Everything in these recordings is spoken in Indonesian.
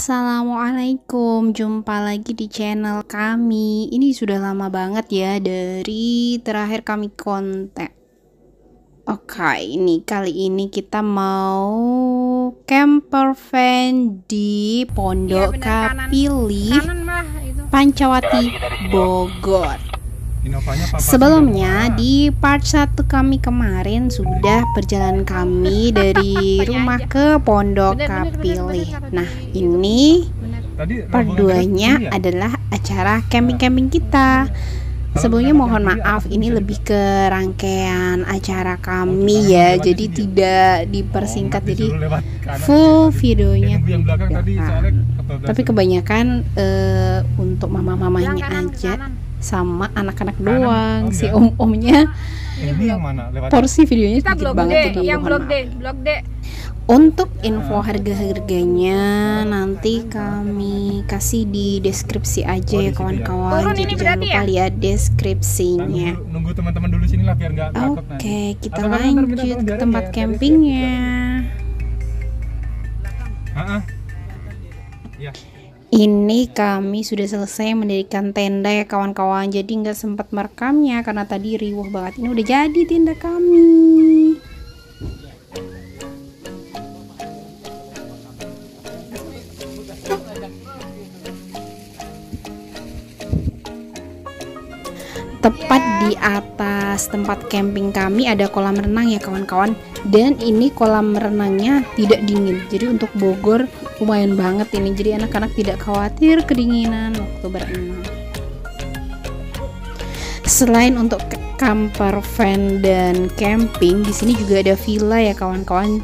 Assalamualaikum, jumpa lagi di channel kami. Ini sudah lama banget ya dari terakhir kami konten. Oke, ini kali ini kita mau camper van di Pondok kanan. Kapili, Pancawati, Bogor. Apa? Sebelumnya di part 1 kami kemarin sudah perjalanan kami dari rumah ke Pondok Kapili. Nah, ini benar Tadi part rombongan 2 nya dari sini ya? adalah acara camping-camping kita. Sebelumnya mohon maaf ini lebih ke rangkaian acara kami ya, jadi tidak dipersingkat Oh, jadi lewat kanan. full videonya tidak. kebablasan. Tapi kebanyakan eh, untuk mama-mamanya aja kanan. Sama anak-anak doang, oh si ya. om-omnya ini yang mana? Lewat porsi videonya kita sedikit blok D banget jadi yang maaf. D blok D Untuk info harga-harganya nanti kami kasih di deskripsi aja Oh, ya ya. kawan-kawan. Turun Jadi jangan lupa ya? lihat deskripsinya. nunggu, nunggu teman-teman dulu sini lah biar nggak. Oke, kita Atau lanjut ke tempat ya, campingnya. Heeh. Ya. Ini kami sudah selesai mendirikan tenda ya kawan-kawan. Jadi nggak sempat merekamnya karena tadi riuh banget. Ini udah jadi tenda kami. Tepat di atas tempat camping kami ada kolam renang ya kawan-kawan. Dan ini kolam renangnya tidak dingin. Jadi untuk Bogor lumayan banget ini. Jadi anak-anak tidak khawatir kedinginan waktu berenang. Selain untuk camper van dan camping, di sini juga ada villa ya kawan-kawan.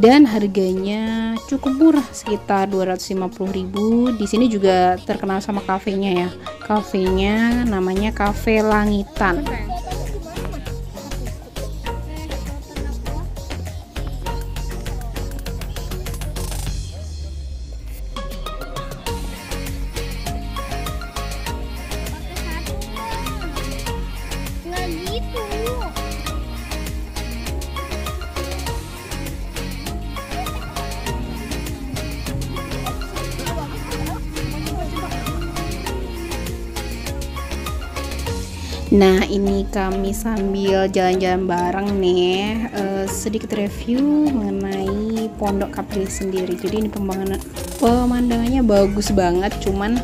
Dan harganya cukup murah sekitar 250.000. Di sini juga terkenal sama kafenya ya. Kafenya namanya Cafe Langitan. Nah, ini kami sambil jalan-jalan bareng nih, eh, sedikit review mengenai Pondok Kapri sendiri. Jadi ini pemandangan pemandangannya bagus banget, cuman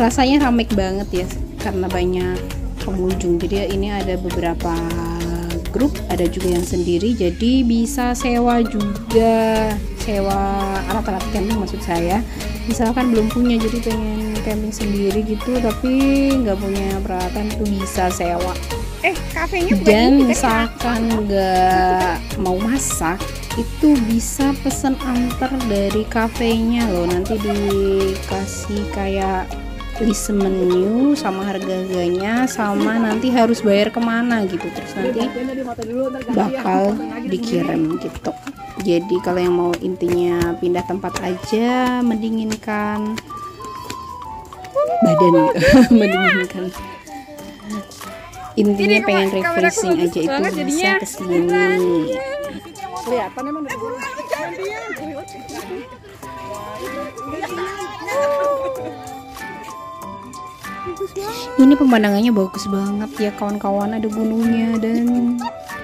rasanya ramai banget ya karena banyak pengunjung. Jadi ini ada beberapa grup, ada juga yang sendiri. Jadi bisa sewa juga, sewa alat-alat camping maksud saya. Misalkan belum punya, jadi pengen camping sendiri gitu, tapi nggak punya peralatan itu bisa sewa. eh kafenya Dan tapi misalkan nggak mau masak, itu bisa pesen antar dari kafenya loh. Nanti dikasih kayak list menu sama harga-harganya, sama nanti harus bayar ke mana gitu. Terus nanti bakal dikirim gitu. Jadi kalau yang mau intinya pindah tempat aja, mendinginkan badan, mendinginkan. Intinya pengen refreshing aja itu bisa ke sini. kelihatan emang Ini pemandangannya bagus banget ya kawan-kawan ada gunungnya dan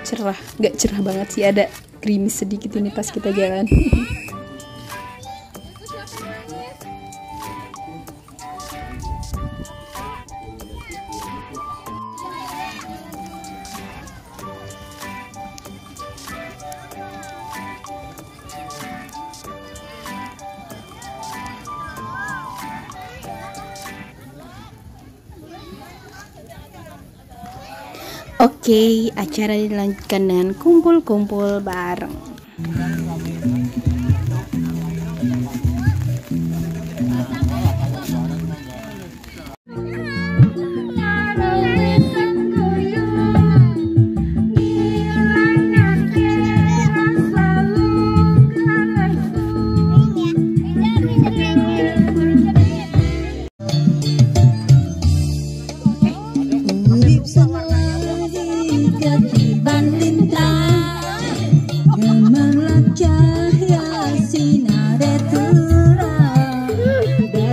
cerah. Nggak cerah banget sih ada gerimis sedikit ini pas kita jalan. Oke, acara dilanjutkan dengan kumpul-kumpul bareng.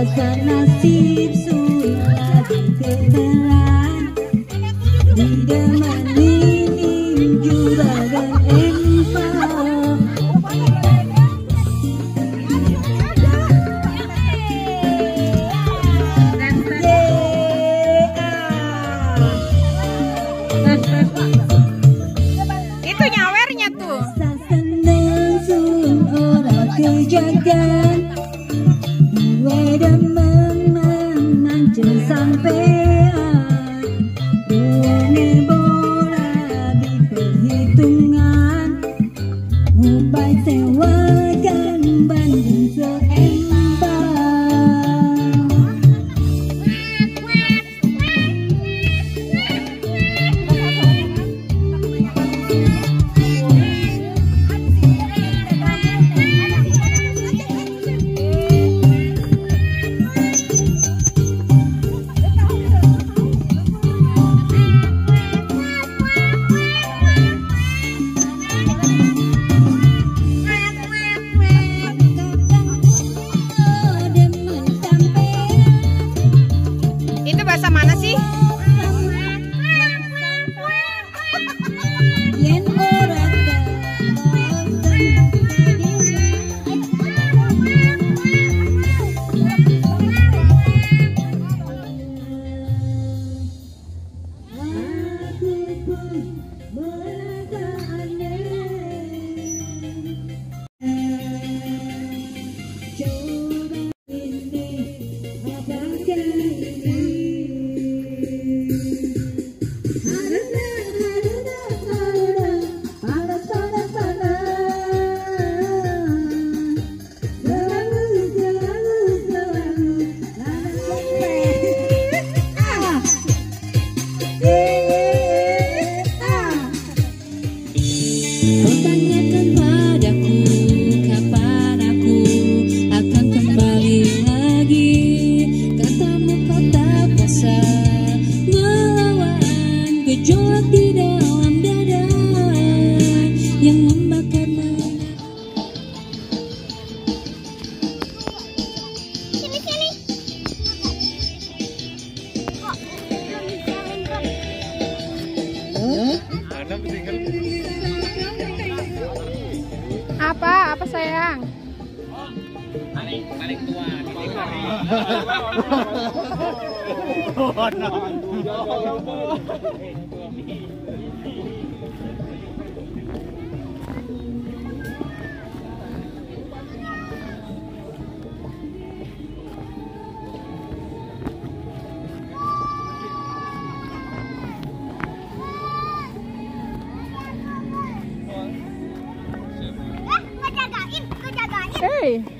Jasa nasib Hey.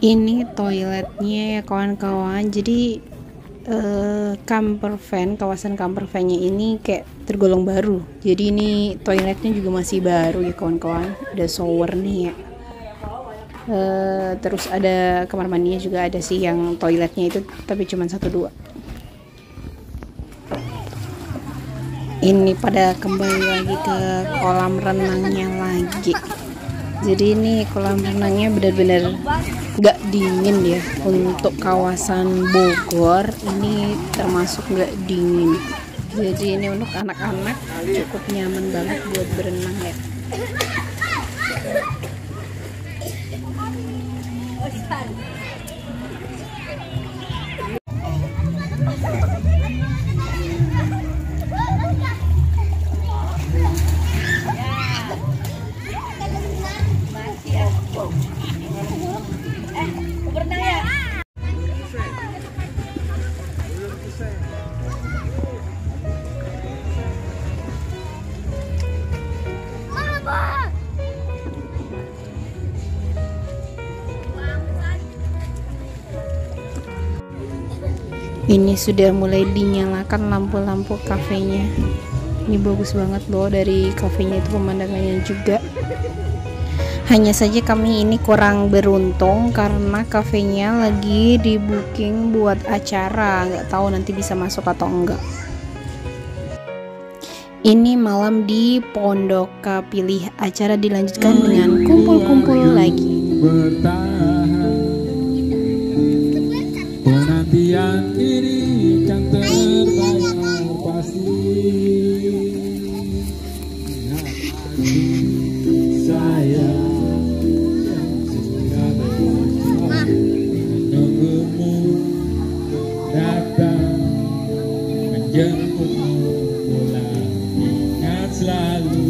Ini toiletnya ya kawan-kawan. Jadi eh, camper van kawasan camper van-nya ini kayak tergolong baru. Jadi ini toiletnya juga masih baru ya kawan-kawan. Ada shower nih ya. Eh, terus ada kamar mandinya juga ada sih yang toiletnya itu tapi cuma satu dua. Ini pada kembali lagi ke kolam renangnya lagi. Jadi ini kolam renangnya benar-benar nggak dingin ya. Untuk kawasan Bogor ini termasuk nggak dingin. Jadi ini untuk anak-anak cukup nyaman banget buat berenang ya ini sudah mulai dinyalakan lampu-lampu kafenya. Ini bagus banget loh dari kafenya itu pemandangannya juga. Hanya saja kami ini kurang beruntung karena kafenya lagi di booking buat acara. Nggak tahu nanti bisa masuk atau enggak. Ini malam di Pondok Kapilih acara dilanjutkan dengan kumpul-kumpul lagi. bertahan slide.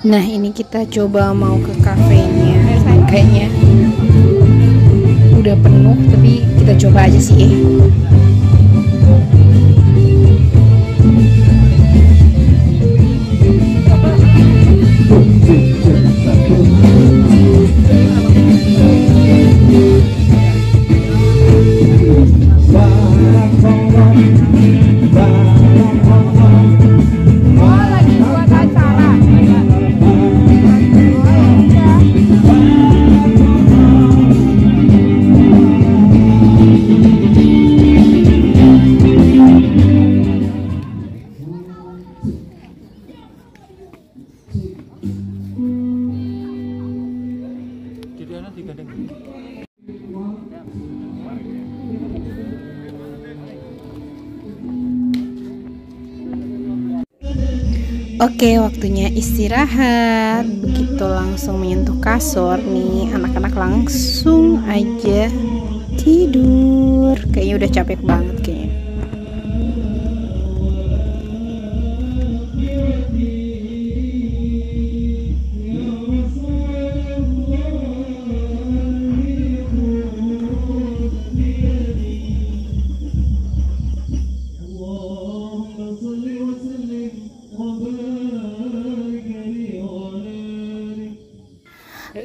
Nah ini kita coba mau ke kafenya. Kayaknya udah penuh tapi kita coba aja sih Oke, waktunya istirahat. Begitu langsung menyentuh kasur nih, anak-anak langsung aja tidur. Kayaknya udah capek banget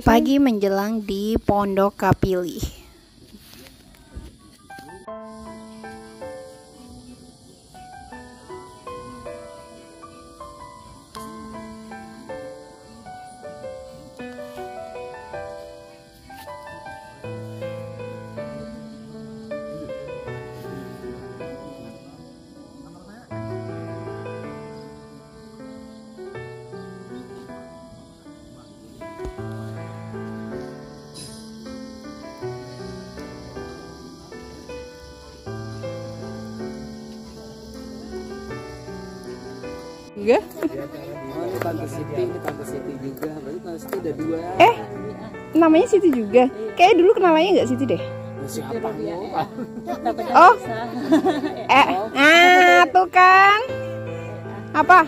Pagi menjelang di Pondok Kapili. Enggak? Oh, ini Tante Siti, ini Tante Siti juga. Berarti Tante Siti ada dua. Eh, namanya Siti juga. Kayak dulu kenalannya nggak Siti deh. Siapa Oh, eh, ah, tuh kan. Apa?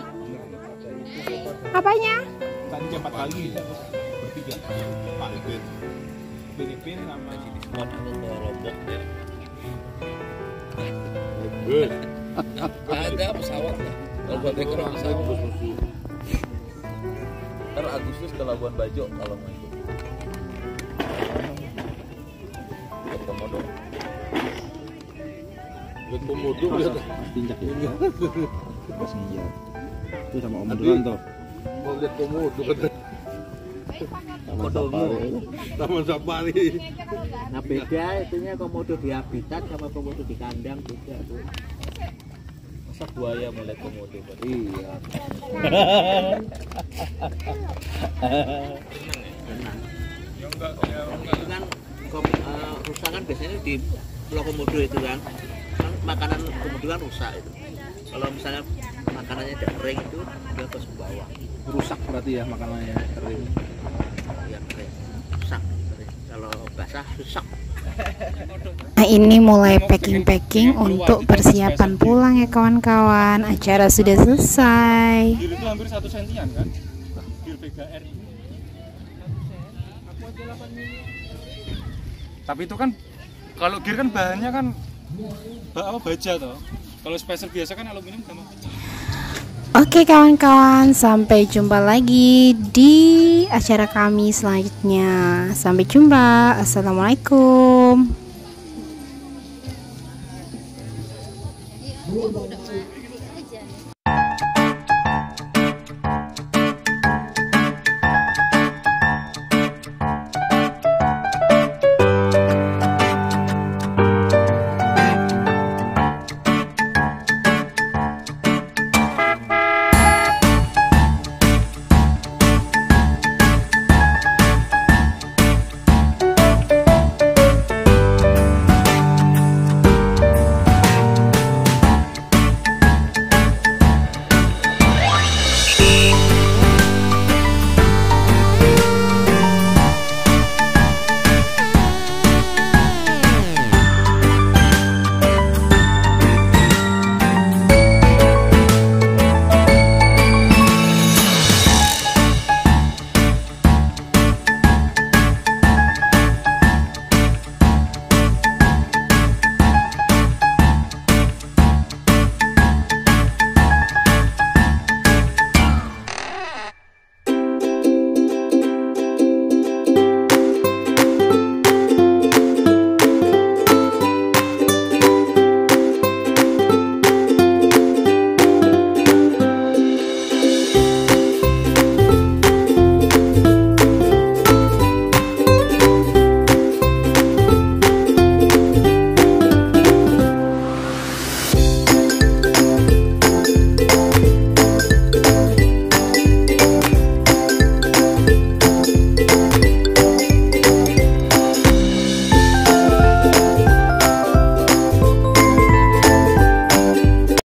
Apanya? Tadi 4 pagi bertiga. Pak Ipin. Filipin sama Ada pesawat ya. Kalau buat ekor pesawat. Ntar Agustus ke Labuan Bajo kalau mau ikut. Ke Komodo. Lihat komodo lihat. Tinjak ya. Pas ngiyar. Itu sama Om Duranto. Mau lihat komodo kata Sama Safari. Taman Safari. Nah beda itunya komodo di habitat sama komodo di kandang beda tuh. Masa buaya mulai Komodo? Iya. Kan eh, rusak kan biasanya di pulau komodo itu kan. Kan makanan komodo kan rusak itu. Kalau misalnya makanannya tidak kering itu dia ke bawah. Rusak berarti ya makanannya kering. Ya kering. Rusak. Kering. Kalau basah rusak. Nah ini mulai packing-packing untuk persiapan pulang ya kawan-kawan. Acara sudah selesai. Kan? Tapi itu kan kalau gear kan bahannya kan apa baja toh. Kalau special biasa kan aluminium gampang pecah. Oke kawan-kawan, sampai jumpa lagi di acara kami selanjutnya. Sampai jumpa. Assalamualaikum.